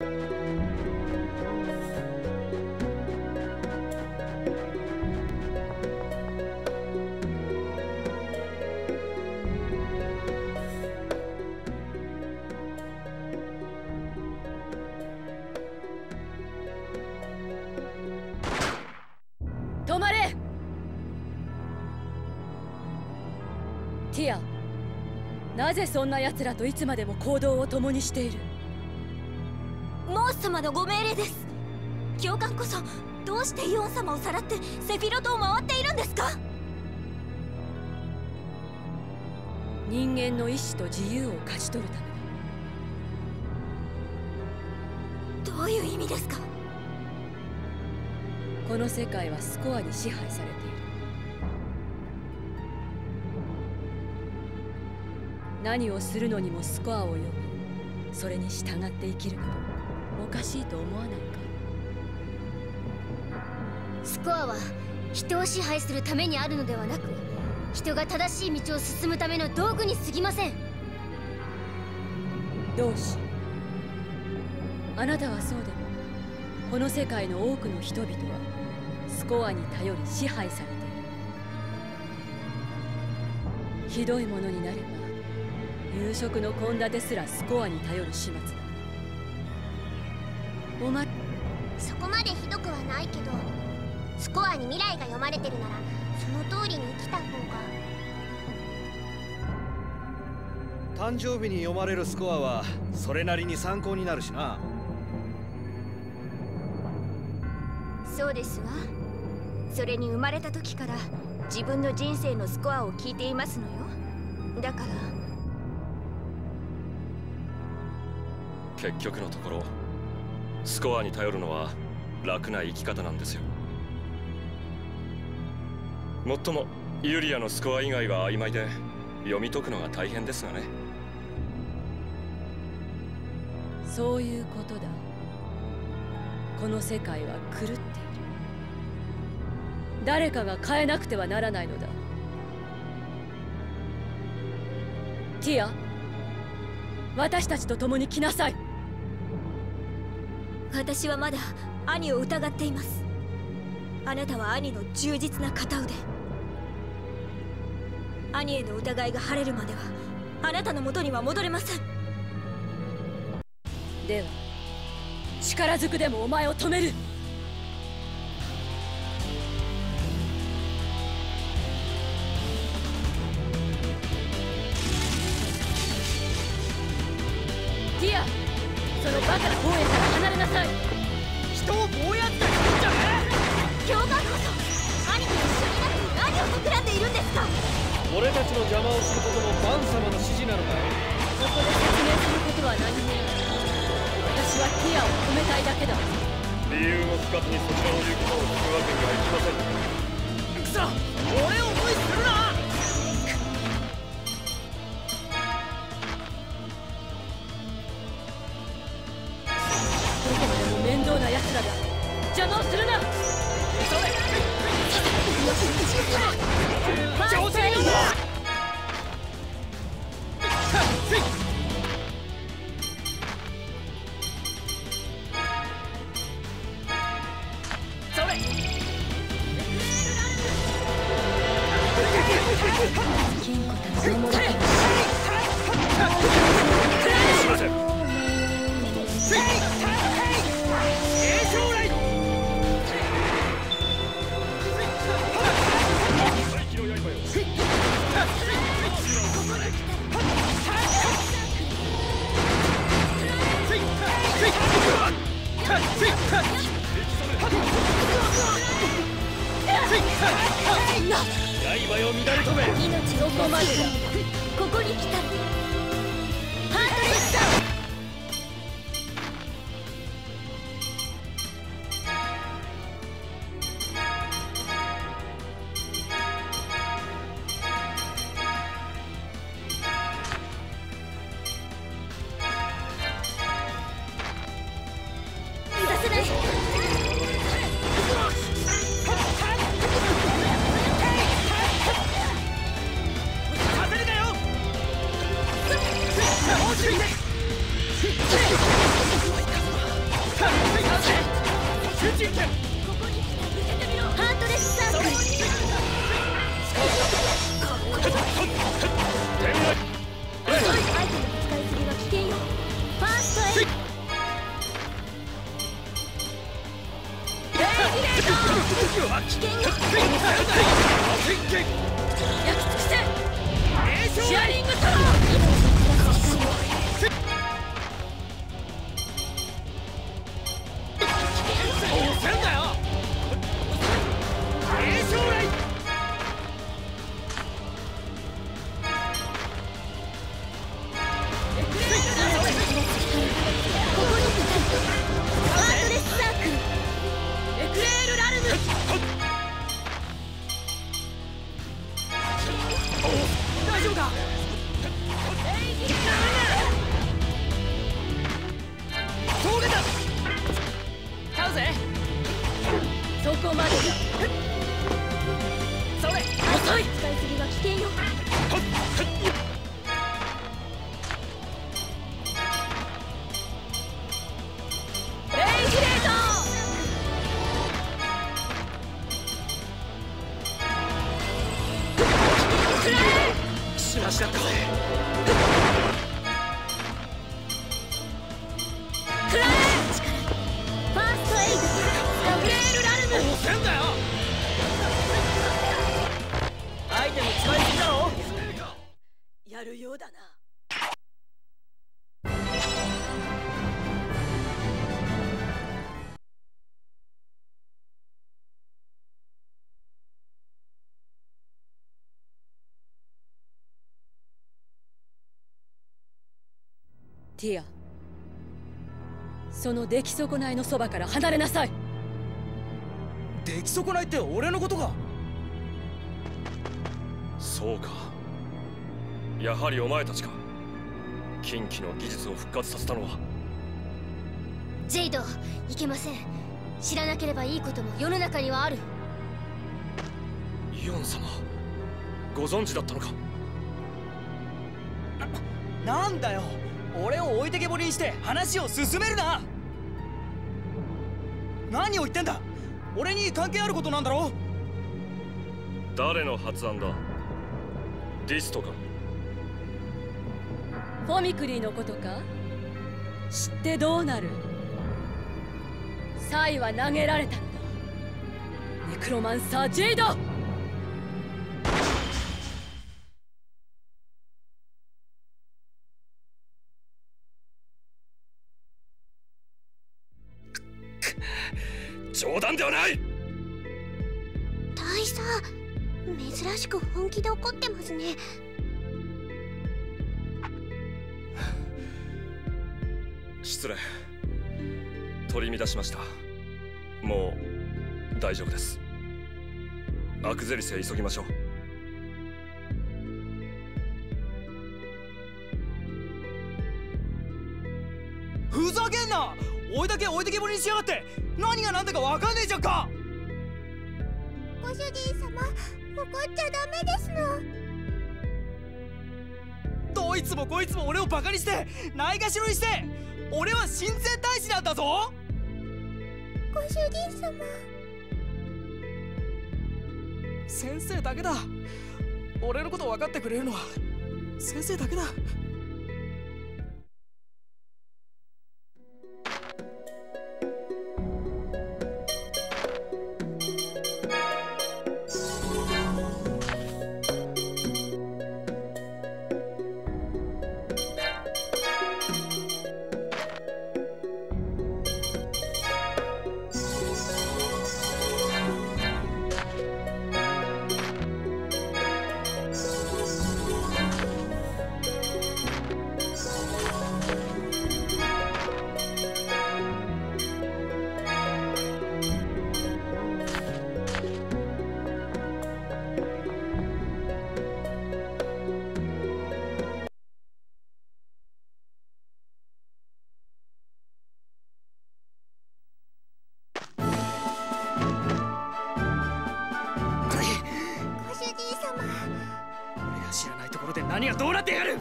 止まれ！ティアなぜそんな奴らといつまでも行動を共にしている？様のご命令です。教官こそどうしてイオン様をさらってセフィロトを回っているんですか？人間の意志と自由を勝ち取るためどういう意味ですか？この世界はスコアに支配されている。何をするのにもスコアを読みそれに従って生きるなどおかしいと思わないか？スコアは人を支配するためにあるのではなく人が正しい道を進むための道具に過ぎません。同志あなたはそうでもこの世界の多くの人々はスコアに頼り支配されている。ひどいものになれば夕食の献立すらスコアに頼る始末けどスコアに未来が読まれてるならその通りに生きた方が。誕生日に読まれるスコアはそれなりに参考になるしな。そうですわ。それに生まれた時から自分の人生のスコアを聞いていますのよ。だから。結局のところスコアに頼るのは楽な生き方なんですよ。もっともユリアのスコア以外は曖昧で読み解くのが大変ですがね。そういうことだ。この世界は狂っている。誰かが変えなくてはならないのだ。ティア私たちと共に来なさい。私はまだ兄を疑っています。あなたは兄の忠実な片腕。兄への疑いが晴れるまではあなたの元には戻れません。では力ずくでもお前を止める。俺たちの邪魔をすることもバン様の指示なのかい？ここで説明することは何も。私はティアを止めたいだけだ。理由も聞かずにそちらの言うことを聞くわけにはいきません。クソ！俺をシアリングタワーやるようだな。ティアその出来損ないのそばから離れなさい。出来損ないって俺のことか？そうか。やはりお前たちか。近畿の技術を復活させたのは。ジェイドいけません。知らなければいいことも世の中にはある。イオン様ご存知だったのか？なんだよ。俺を置いてけぼりにして話を進めるな。何を言ってんだ。俺に関係あることなんだろ誰の発案だ？ディストか？フォミクリーのことか？知ってどうなる？サイは投げられたのだ。ネクロマンサー・ジェイド！冗談ではない！大佐珍しく本気で怒ってますね失礼。取り乱しました。もう大丈夫です。アクゼリスへ急ぎましょう。ふざけんな！追いだけ置いてけぼりにしやがって！何が何だかわかんねえじゃんか！ご主人様怒っちゃダメですの。どいつもこいつも俺をバカにしてないがしろにして俺は親善大使なんだぞ。ご主人様。先生だけだ。俺のこと分かってくれるのは先生だけだ知らないところで何がどうなってやがる。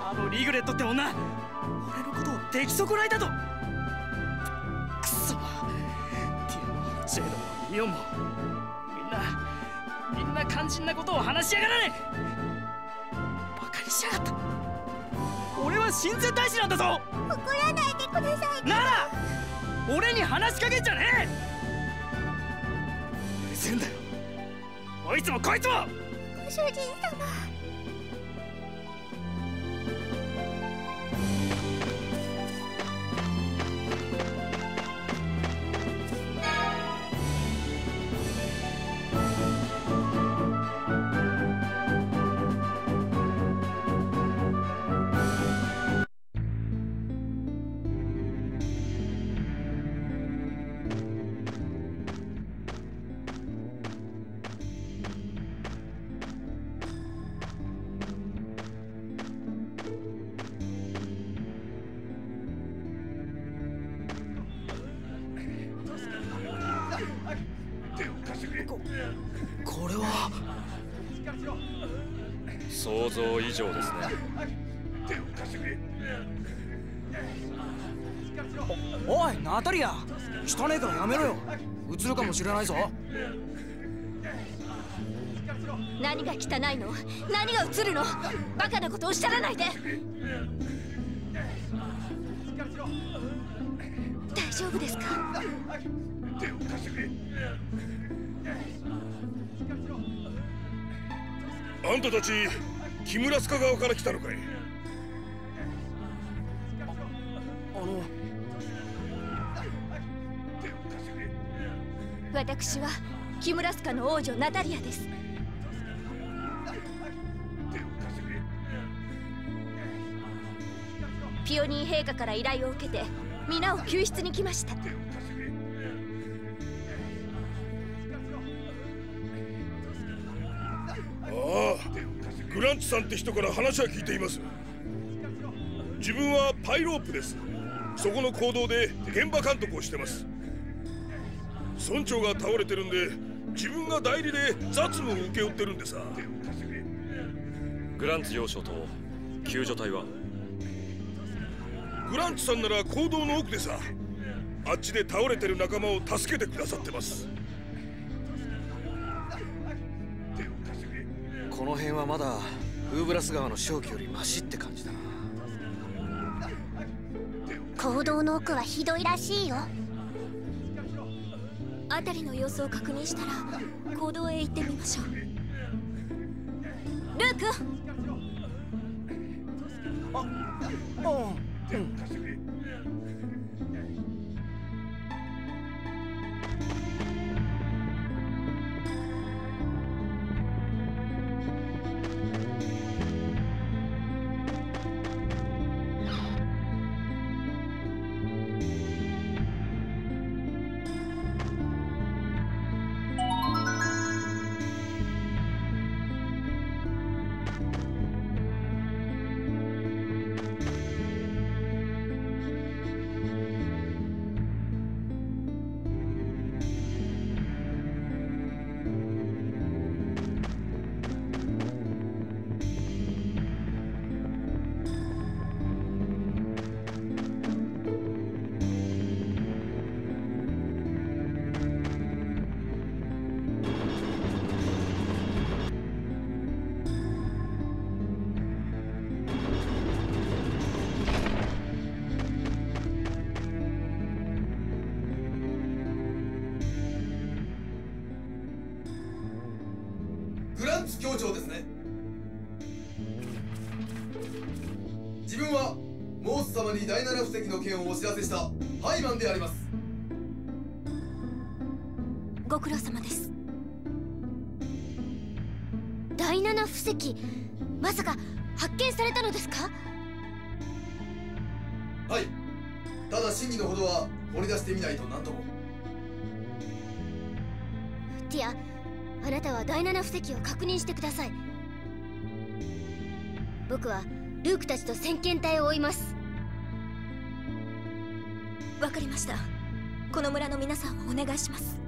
あのリグレットって女。俺のことを出来損ないだと。くそ。テジェイドもリオンもみんなみんな肝心なことを話しやがらね。バカにしやがった。俺は親善大使なんだぞ。怒らないでください。なら俺に話しかけんじゃねえ。うるせえんだよ。こいつもこいつも。ご主人様像以上ですね。おいナタリア。汚ねえからやめろよ。映るかもしれないぞ。何が汚いの？何が映るの？バカなことおっしゃらないで。大丈夫ですか？あんたたち木村塚側から来たのかい？あの私はキムラスカの王女ナタリアです。ピオニー陛下から依頼を受けて皆を救出に来ましたンツさんって人から話は聞いています。自分はパイロープです。そこの行動で現場監督をしてます。村長が倒れてるんで自分が代理で雑務を請け負ってるんでさグランツ要衝と救助隊は？グランツさんなら行動の奥でさ。あっちで倒れてる仲間を助けてくださってます。この辺はまだウーブラス川の正気よりマシって感じだな。行動の奥はひどいらしいよ。辺りの様子を確認したら行動へ行ってみましょう。ルーク！グ長ですね。自分はモース様に第七布石の件をお知らせしたハイマンであります。ご苦労様です。第七布石まさか発見されたのですか？はい。ただ真偽のほどは掘り出してみないと何とも。ティアあなたは第七布石を確認してください。僕はルークたちと先遣隊を追います。わかりました。この村の皆さんをお願いします。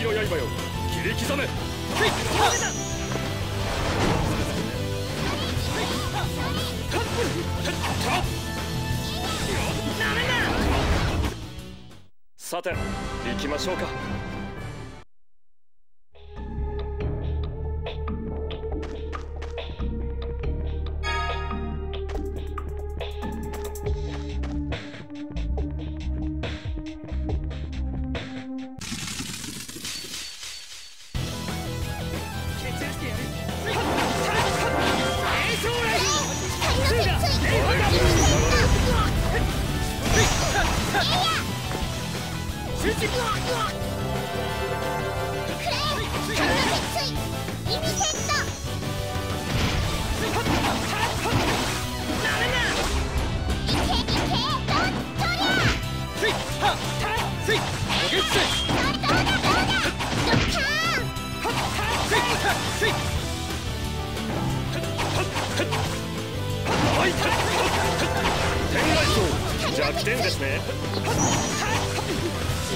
きの刃よ。切り刻め。さて行きましょうか。弱点ですね。お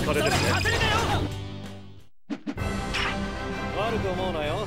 別れですね。悪く思うなよ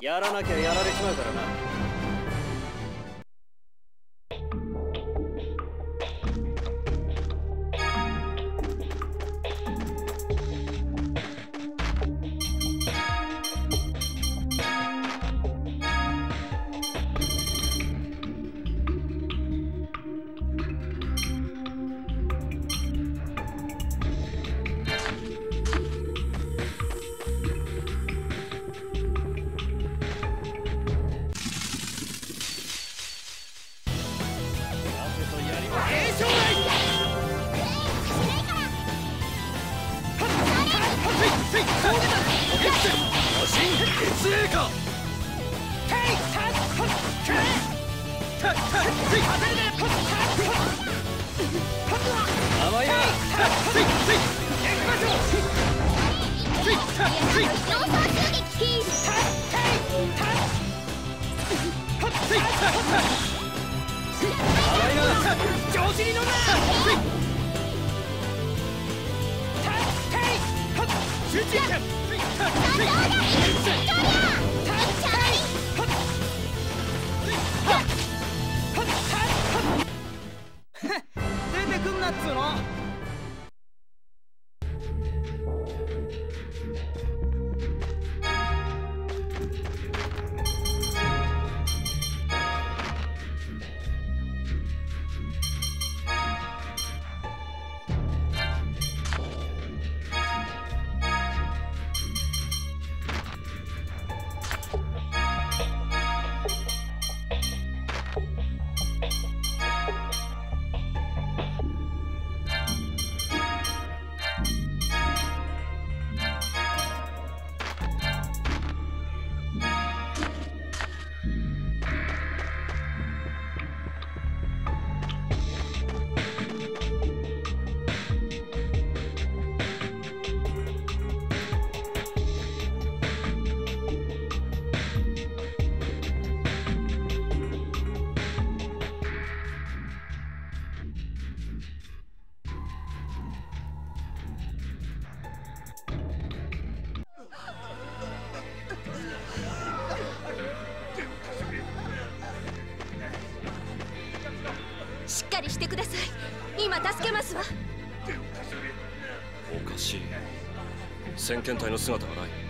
やらなきゃやられちまうからな。ださい。今助けますわ。おかしい先遣隊の姿がない。